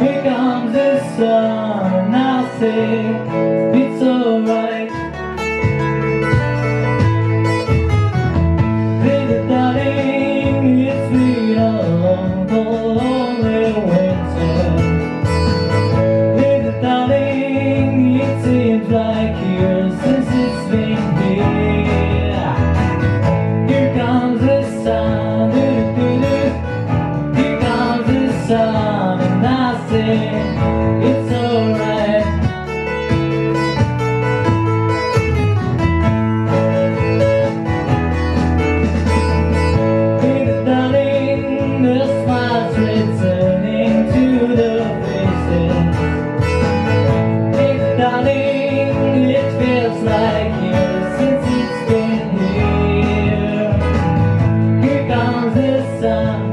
Here comes the sun, I'll sing. down.